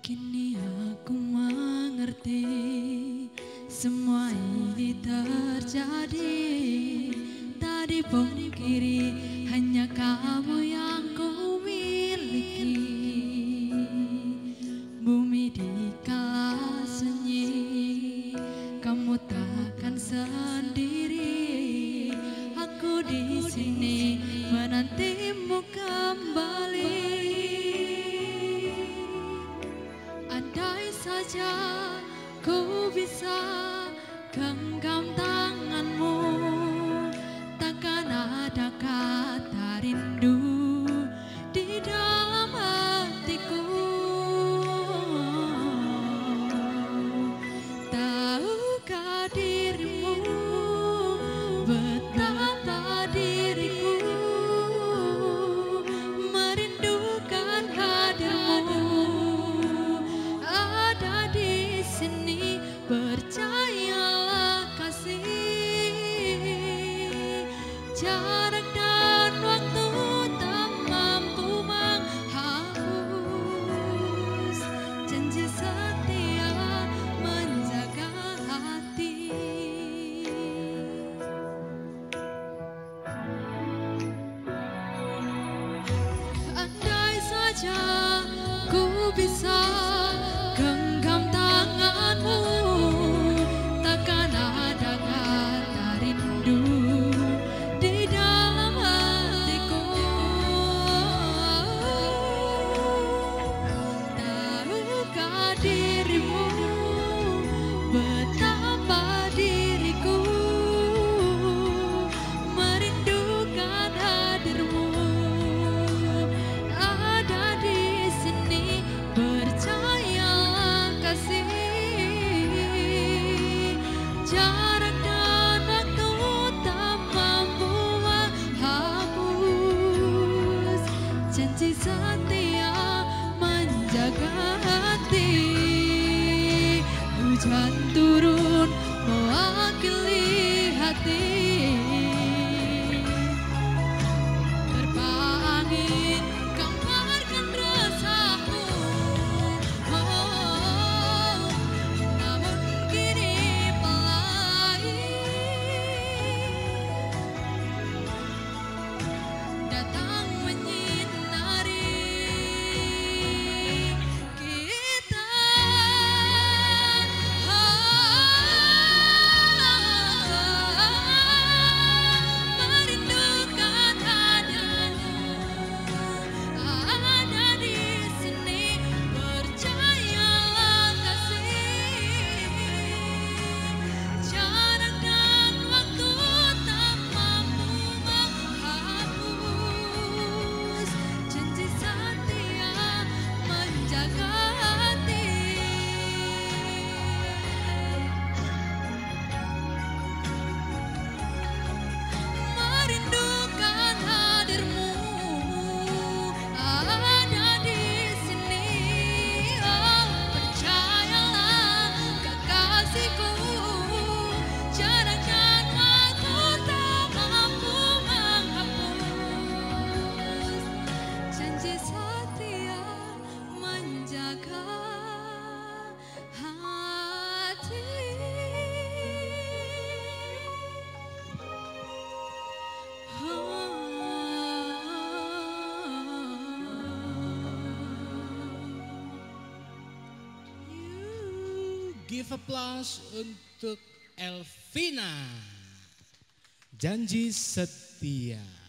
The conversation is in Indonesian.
Kini aku mengerti semua ini terjadi. Tadi dipungkiri hanya kamu yang ku miliki Bumi dikala sunyi Kamu takkan sendiri. Aku di sini menantimu kembali. dalam tanganmu. Takkan ada kata rindu di dalam hatiku. Tahukah dirimu betapa 家。trust. give applause untuk Elvina. Janji setia.